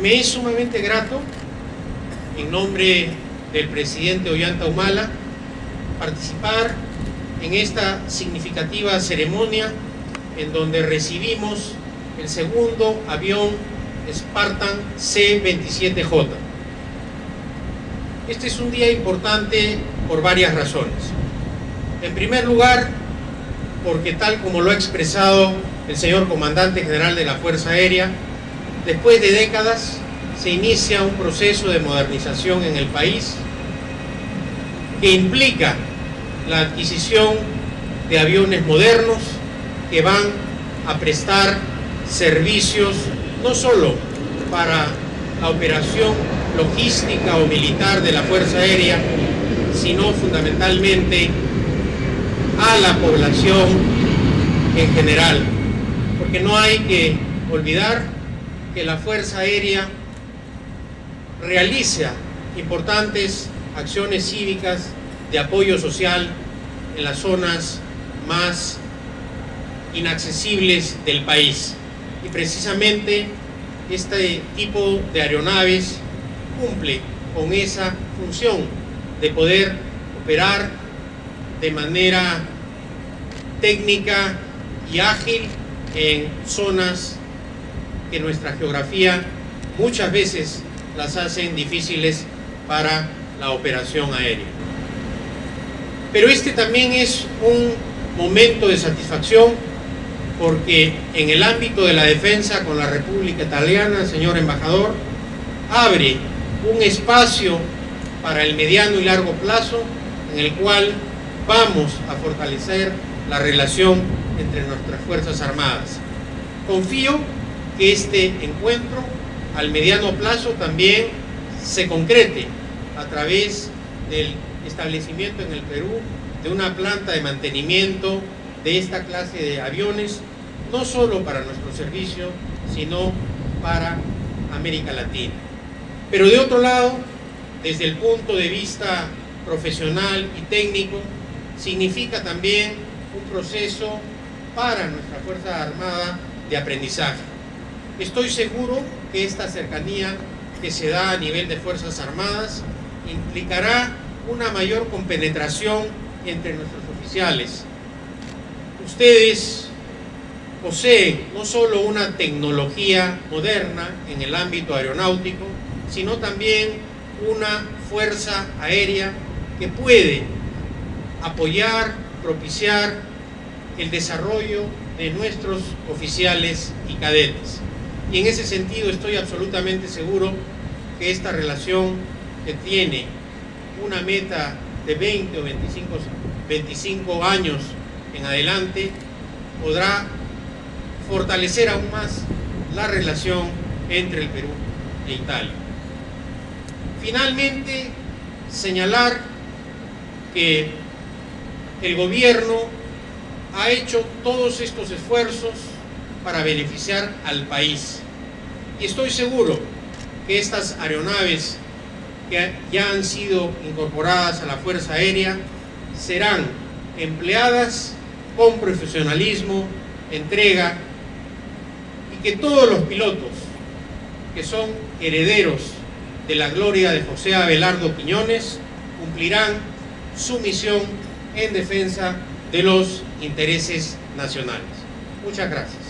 Me es sumamente grato, en nombre del presidente Ollanta Humala, participar en esta significativa ceremonia en donde recibimos el segundo avión Spartan C-27J. Este es un día importante por varias razones. En primer lugar, porque tal como lo ha expresado el señor comandante general de la Fuerza Aérea, después de décadas se inicia un proceso de modernización en el país que implica la adquisición de aviones modernos que van a prestar servicios no solo para la operación logística o militar de la Fuerza Aérea, sino fundamentalmente a la población en general. Porque no hay que olvidar que la Fuerza Aérea realiza importantes acciones cívicas de apoyo social en las zonas más inaccesibles del país. Y precisamente este tipo de aeronaves cumple con esa función de poder operar de manera técnica y ágil en zonas que nuestra geografía muchas veces las hacen difíciles para la operación aérea. Pero este también es un momento de satisfacción porque en el ámbito de la defensa con la República Italiana, señor embajador, abre un espacio para el mediano y largo plazo en el cual vamos a fortalecer la relación entre nuestras Fuerzas Armadas. Confío este encuentro al mediano plazo también se concrete a través del establecimiento en el Perú de una planta de mantenimiento de esta clase de aviones, no solo para nuestro servicio, sino para América Latina. Pero de otro lado, desde el punto de vista profesional y técnico, significa también un proceso para nuestra Fuerza Armada de aprendizaje. Estoy seguro que esta cercanía que se da a nivel de Fuerzas Armadas implicará una mayor compenetración entre nuestros oficiales. Ustedes poseen no solo una tecnología moderna en el ámbito aeronáutico, sino también una fuerza aérea que puede apoyar, propiciar el desarrollo de nuestros oficiales y cadetes. Y en ese sentido estoy absolutamente seguro que esta relación que tiene una meta de 20 o 25, 25 años en adelante podrá fortalecer aún más la relación entre el Perú e Italia. Finalmente, señalar que el gobierno ha hecho todos estos esfuerzos para beneficiar al país. Y estoy seguro que estas aeronaves que ya han sido incorporadas a la Fuerza Aérea serán empleadas con profesionalismo, entrega y que todos los pilotos que son herederos de la gloria de José Abelardo Quiñones cumplirán su misión en defensa de los intereses nacionales. Muchas gracias.